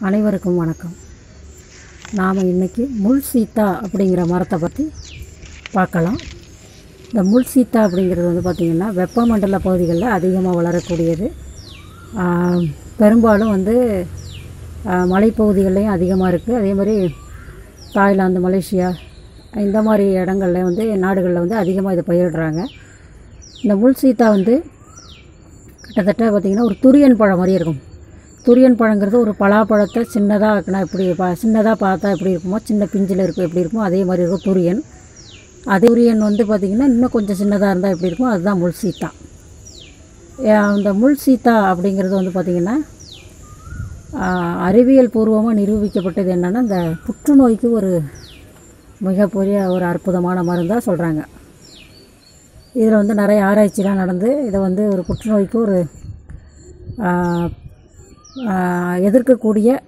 அனைவருக்கும் வணக்கம். நாம் இன்றைக்கி முள் சீத்தா அப்படிங்கிற மரத்தை பற்றி பார்க்கலாம். இந்த முள் சீத்தா அப்படிங்கிறது வந்து பார்த்திங்கன்னா வெப்பமண்டல பகுதிகளில் அதிகமாக வளரக்கூடியது. பெரும்பாலும் வந்து ஆஹ், மலைப்பகுதிகள்லையும் அதிகமாக இருக்குது அதே மாதிரி தாய்லாந்து மலேசியா இந்த மாதிரி இடங்கள்ல வந்து நாடுகளில் வந்து அதிகமாக இதை பயிரிடுறாங்க. இந்த முள் சீத்தா வந்து கிட்டத்தட்ட பார்த்திங்கன்னா ஒரு துரியன் பழம் மாதிரி இருக்கும். துரியன் பழங்கிறது ஒரு பலாப்பழத்தை சின்னதாக ஆக்கினா எப்படி பா சின்னதாக பார்த்தா எப்படி இருக்குமோ சின்ன பிஞ்சில் இருக்கும் எப்படி இருக்குமோ அதே மாதிரி இருக்கும் துரியன் அதே துரியன் வந்து பார்த்திங்கன்னா இன்னும் கொஞ்சம் சின்னதாக இருந்தால் எப்படி இருக்குமோ அதுதான் முள் சீத்தா. அந்த முள் சீத்தா அப்படிங்கிறது வந்து பார்த்திங்கன்னா அறிவியல் பூர்வமாக நிரூபிக்கப்பட்டது என்னென்னா இந்த புற்றுநோய்க்கு ஒரு மிகப்பெரிய ஒரு அற்புதமான மருந்தாக சொல்கிறாங்க இதில் வந்து நிறைய ஆராய்ச்சிலாம் நடந்து இதை வந்து ஒரு புற்றுநோய்க்கு ஒரு எதிர்க்கக்கூடிய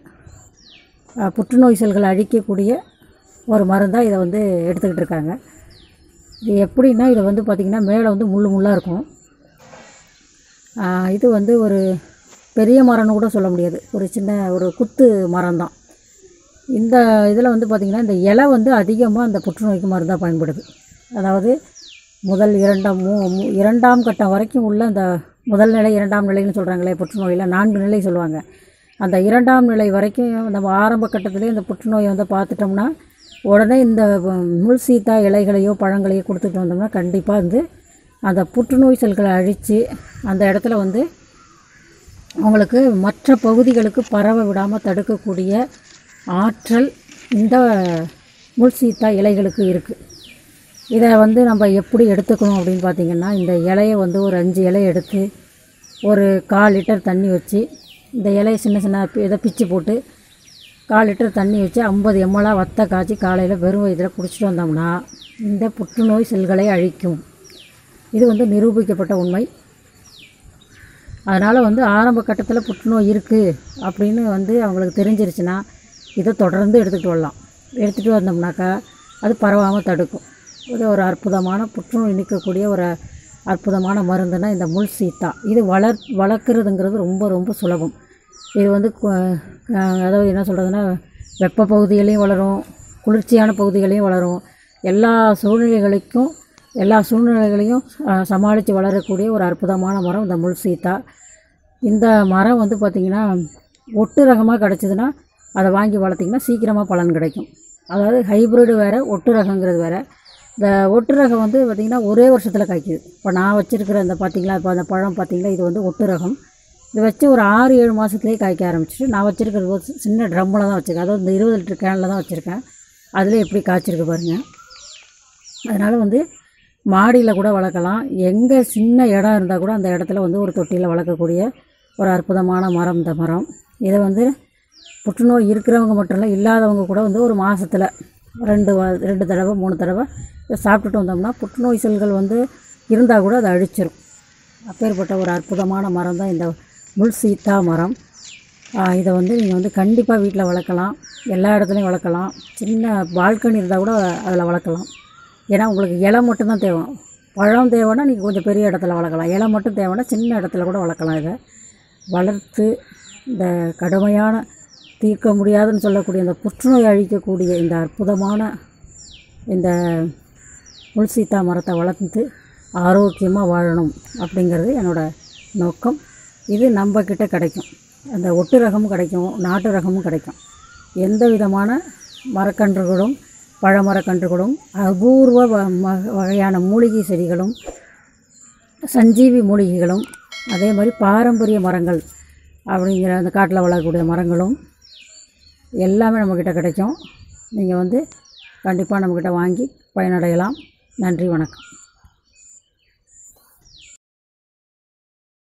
புற்றுநோய் செல்களை அழிக்கக்கூடிய ஒரு மருந்தாக இதை வந்து எடுத்துக்கிட்டு இருக்காங்க. இது எப்படின்னா இதை வந்து பார்த்திங்கன்னா மேலே வந்து முள் முள்ளாக இருக்கும். இது வந்து ஒரு பெரிய மரம்னு கூட சொல்ல முடியாது. ஒரு சின்ன ஒரு குத்து மரம் தான் இந்த இதில் வந்து பார்த்திங்கன்னா இந்த இலை வந்து அதிகமாக அந்த புற்றுநோய்க்கு மருந்தாக பயன்படுது. அதாவது முதல் இரண்டாம் மூ மூ- இரண்டாம் கட்டம் வரைக்கும் உள்ள அந்த முதல் நிலை இரண்டாம் நிலைன்னு சொல்கிறாங்களே புற்றுநோயில் நான்கு நிலை சொல்லுவாங்க. அந்த இரண்டாம் நிலை வரைக்கும் நம்ம ஆரம்ப கட்டத்திலே இந்த புற்றுநோயை வந்து பார்த்துட்டோம்னா உடனே இந்த முள் சீத்தா இலைகளையோ பழங்களையோ கொடுத்துட்டு வந்தோம்னா கண்டிப்பாக வந்து அந்த புற்றுநோய் செல்களை அழித்து அந்த இடத்துல வந்து உங்களுக்கு மற்ற பகுதிகளுக்கு பரவ விடாமல் தடுக்கக்கூடிய ஆற்றல் இந்த முள்சீத்தா இலைகளுக்கு இருக்குது இதை வந்து நம்ம எப்படி எடுத்துக்கணும் அப்படின்னு பார்த்தீங்கன்னா இந்த இலையை வந்து ஒரு அஞ்சு இலை எடுத்து ஒரு கால் லிட்டர் தண்ணி வச்சு இந்த இலையை சின்ன சின்ன இதை பிச்சு போட்டு கால் லிட்டர் தண்ணி வச்சு ஐம்பது எம்எலாக வத்த காய்ச்சி காலையில் வெறும் இதில் குடிச்சிட்டு வந்தோம்னா இந்த புற்றுநோய் செல்களை அழிக்கும். இது வந்து நிரூபிக்கப்பட்ட உண்மை. அதனால் வந்து ஆரம்ப கட்டத்தில் புற்றுநோய் இருக்குது அப்படின்னு வந்து அவங்களுக்கு தெரிஞ்சிருச்சுன்னா இதை தொடர்ந்து எடுத்துகிட்டு வரலாம். எடுத்துகிட்டு வந்தோம்னாக்கா அது பரவாமல் தடுக்கும். இது ஒரு அற்புதமான புற்றுநோய் நிற்கக்கூடிய ஒரு அற்புதமான மருந்துனா இந்த முள் சீத்தா. இது வளர் வளர்க்குறதுங்கிறது ரொம்ப ரொம்ப சுலபம். இது வந்து அதாவது என்ன சொல்கிறதுனா வெப்ப பகுதிகளையும் வளரும் குளிர்ச்சியான பகுதிகளையும் வளரும். எல்லா சூழ்நிலைகளுக்கும் எல்லா சூழ்நிலைகளையும் சமாளித்து வளரக்கூடிய ஒரு அற்புதமான மரம் இந்த முள் சீத்தா. இந்த மரம் வந்து பார்த்திங்கன்னா ஒட்டு ரகமாக கிடச்சிதுன்னா அதை வாங்கி வளர்த்திங்கன்னா சீக்கிரமாக பலன் கிடைக்கும். அதாவது ஹைப்ரிடு வேறு ஒட்டு ரகங்கிறது வேறு. இந்த ஒட்டு ரகம் வந்து பார்த்திங்கன்னா ஒரே வருஷத்தில் காய்க்குது. இப்போ நான் வச்சுருக்கிற இந்த பார்த்திங்களா இப்போ அந்த பழம் பார்த்திங்களா இது வந்து ஒட்டு ரகம் இது வச்சு ஒரு ஆறு ஏழு மாதத்துலேயே காய்க்க ஆரம்பிச்சிட்டு நான் வச்சுருக்கிறது ஒரு சின்ன ட்ரம்மில் தான் வச்சுருக்கேன். அதாவது இந்த இருபது லிட்டர் கேனில் தான் வச்சுருக்கேன். அதில் எப்படி காய்ச்சிருக்கு பாருங்கள் அதனால் வந்து மாடியில் கூட வளர்க்கலாம். எங்கே சின்ன இடம் இருந்தால் கூட அந்த இடத்துல வந்து ஒரு தொட்டியில் வளர்க்கக்கூடிய ஒரு அற்புதமான மரம் இந்த மரம். இதை வந்து புற்றுநோய் இருக்கிறவங்க மட்டும் இல்லை இல்லாதவங்க கூட வந்து ஒரு மாதத்தில் ரெண்டு ரெண்டு தடவை மூணு தடவை இதை சாப்பிட்டுட்டு வந்தோம்னா புற்றுநோய் செல்கள் வந்து இருந்தால் கூட அதை அழிச்சிரும். அப்பேற்பட்ட ஒரு அற்புதமான மரம் தான் இந்த முள் சீத்தா மரம். இதை வந்து நீங்கள் வந்து கண்டிப்பாக வீட்டில் வளர்க்கலாம். எல்லா இடத்துலையும் வளர்க்கலாம். சின்ன பால்கனி இருந்தால் கூட அதில் வளர்க்கலாம். ஏன்னா உங்களுக்கு இலை மட்டும்தான் தேவை. பழம் தேவைன்னா நீங்கள் கொஞ்சம் பெரிய இடத்துல வளர்க்கலாம். இலை மட்டும் தேவைன்னா சின்ன இடத்துல கூட வளர்க்கலாம் இதை. வளர்த்து இந்த கடுமையான தீர்க்க முடியாதுன்னு சொல்லக்கூடிய இந்த புற்றுநோய் அழிக்கக்கூடிய இந்த அற்புதமான இந்த முள்சீத்தா மரத்தை வளர்த்து ஆரோக்கியமாக வாழணும் அப்படிங்கிறது என்னோடய நோக்கம். இது நம்ம கிடைக்கும். அந்த ஒட்டு ரகமும் கிடைக்கும் நாட்டு ரகமும் கிடைக்கும். எந்த விதமான மரக்கன்றுகளும் பழமரக்கன்றுகளும் அபூர்வ வ- வகையான மூலிகை செடிகளும் சஞ்சீவி மூலிகைகளும் அதே மாதிரி பாரம்பரிய மரங்கள் அப்படிங்கிற அந்த காட்டில் வளரக்கூடிய மரங்களும் எல்லாமே நம்மக்கிட்ட கிடைக்கும். நீங்கள் வந்து கண்டிப்பாக நம்மக்கிட்ட வாங்கி பயனடையலாம். நன்றி வணக்கம்.